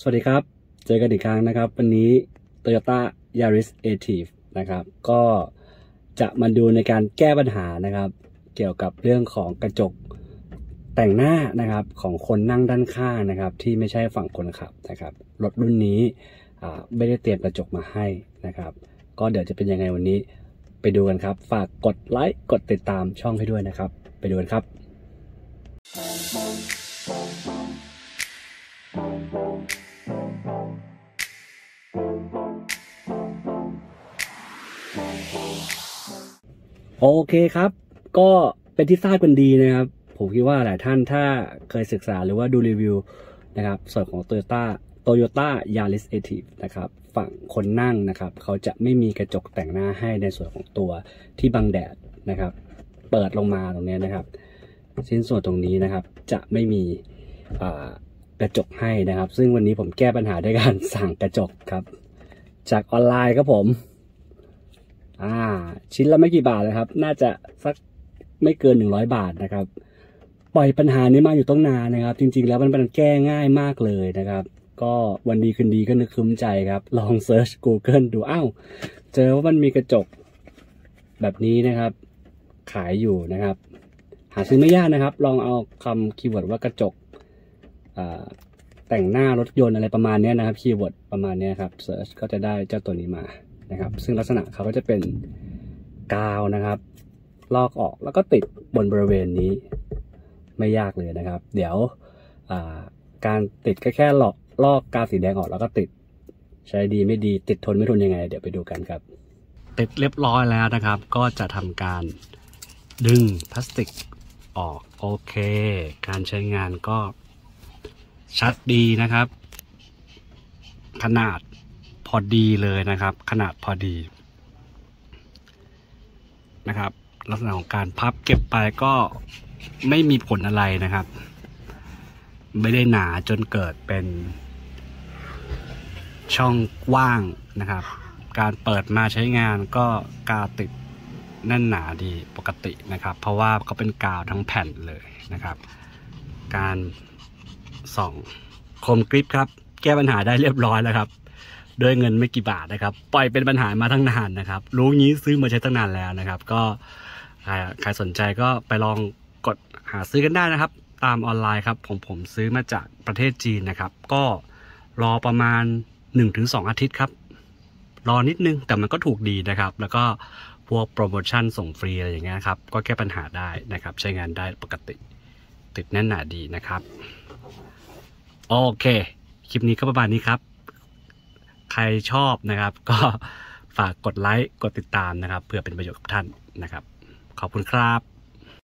สวัสดีครับ เจอกันอีกครั้งนะครับ วันนี้ Toyota Yaris a t i v นะครับ ก็จะมาดูในการแก้ปัญหานะครับ เกี่ยวกับเรื่องของกระจกแต่งหน้านะครับของคนนั่งด้านข้างนะครับ ที่ไม่ใช่ฝั่งคนขับนะครับรถรุ่นนี้ไม่ได้เตรียมกระจกมาให้นะครับ ก็เดี๋ยวจะเป็นยังไงวันนี้ไปดูกันครับ ฝากกดไลค์กดติดตามช่องให้ด้วยนะครับ ไปดูกันครับ โอเคครับ ก็เป็นที่ทราบกันดีนะครับ ผมคิดว่าหลายท่านถ้าเคยศึกษาหรือว่าดูรีวิวนะครับ ส่วนของ Toyota Toyota Yaris a t i v นะครับ ฝั่งคนนั่งนะครับ เขาจะไม่มีกระจกแต่งหน้าให้ในส่วนของตัวที่บังแดดนะครับ เปิดลงมาตรงนี้นะครับ ชิ้นส่วนตรงนี้นะครับ จะไม่มีกระจกให้นะครับ ซึ่งวันนี้ผมแก้ปัญหาด้วยการสั่งกระจกครับ จากออนไลน์ครับผม อ่า ชิ้นละไม่กี่บาทนะครับ น่าจะสักไม่เกินหนึ่งร้อยบาทนะครับ ปล่อยปัญหานี้มาอยู่ตั้งนานนะครับ จริง ๆ แล้วมันเป็นแก้ง่ายมากเลยนะครับ ก็วันดีคืนดีก็นึกครึ้มใจครับ ลอง search Google ดูอ้าวเจอว่ามันมีกระจกแบบนี้นะครับ ขายอยู่นะครับ หาซื้อไม่ยากนะครับ ลองเอาคำ keyword ว่ากระจกแต่งหน้ารถยนต์อะไรประมาณนี้นะครับ keyword ประมาณนี้ครับ search ก็จะได้เจ้าตัวนี้มา นะครับ ซึ่งลักษณะเขาก็จะเป็นกาวนะครับ ลอกออกแล้วก็ติดบนบริเวณนี้ไม่ยากเลยนะครับ เดี๋ยวการติดก็แค่ลอกลอกกาวสีแดงออกแล้วก็ติดใช้ดีไม่ดีติดทนไม่ทนยังไง เดี๋ยวไปดูกันครับ ติดเรียบร้อยแล้วนะครับ ก็จะทำการดึงพลาสติกออกโอเค การใช้งานก็ชัดดีนะครับ ขนาด อดีเลยนะครับ ขนาดพอดีนะครับ ลักษณะของการพับเก็บไปก็ไม่มีผลอะไรนะครับ ไม่ได้หนาจนเกิดเป็น ช่องว่างนะครับ การเปิดมาใช้งานก็กาติดแน่นหนาดีปกตินะครับ เพราะว่าเขาเป็นกาวทั้งแผ่นเลยนะครับ การส่องคมกริปครับ แก้ปัญหาได้เรียบร้อยแล้วครับ ด้วยเงินไม่กี่บาทนะครับ ปล่อยเป็นปัญหามาทั้งนานนะครับ รู้งี้ซื้อมาใช้ตั้งนานแล้วนะครับ ก็ใครสนใจก็ไปลองกดหาซื้อกันได้นะครับ ตามออนไลน์ครับ ผมผมซื้อมาจากประเทศจีนนะครับ ก็รอประมาณ 1-2 อาทิตย์ครับ รอนิดนึงแต่มันก็ถูกดีนะครับ แล้วก็พวกโปรโมชั่นส่งฟรีอะไรอย่างเงี้ยครับ ก็แก้ปัญหาได้นะครับ ใช้งานได้ปกติติดแน่นหนาดีนะครับ โอเค คลิปนี้ก็ประมาณนี้ครับ ใครชอบนะครับ ก็ฝากกดไลค์กดติดตามนะครับ เพื่อเป็นประโยชน์กับท่านนะครับ ขอบคุณครับ